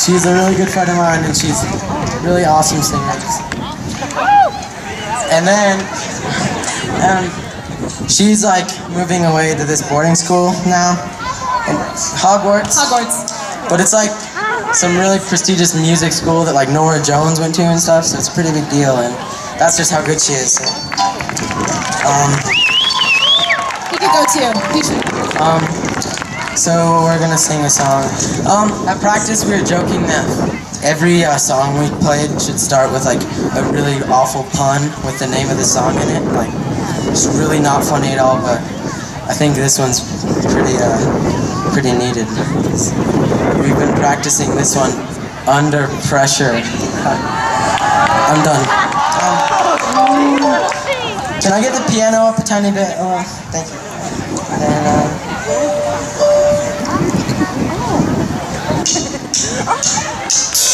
She's a really good friend of mine, and she's a really awesome singer. And then, um, she's like moving away to this boarding school now, Hogwarts. Hogwarts. But it's like some really prestigious music school that like Norah Jones went to and stuff, so it's a pretty big deal, and that's just how good she is. So. Um, You could go too. You should. um, so we're gonna sing a song. Um, at practice we were joking that every uh, song we played should start with like a really awful pun with the name of the song in it. Like, it's really not funny at all, but I think this one's pretty, uh, pretty needed. We've been practicing this one under pressure. I'm done. Can I get the piano up a tiny bit? Oh, thank you. And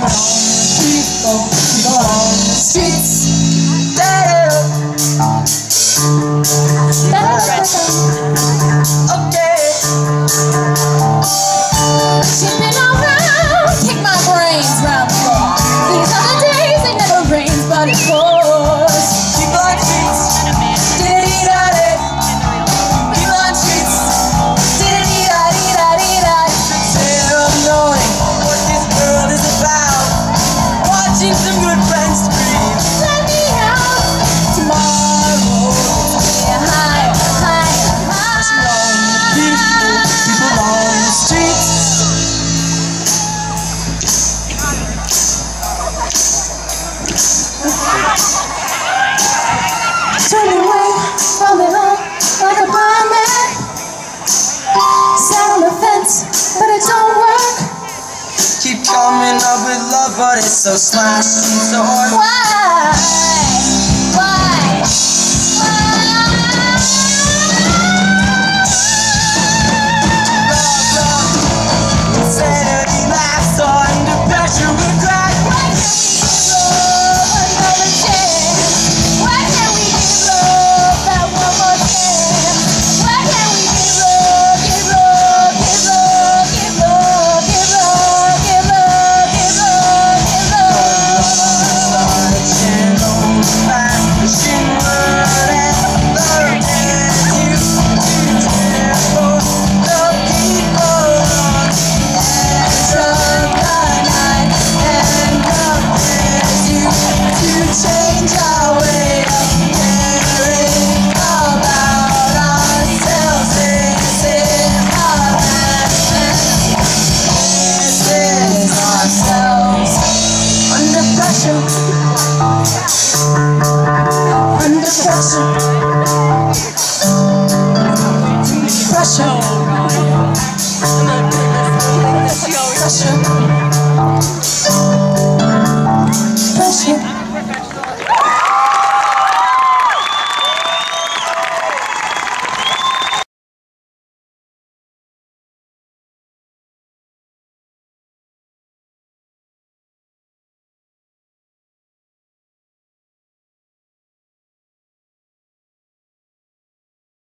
Pressure but it's so and so. Why? passion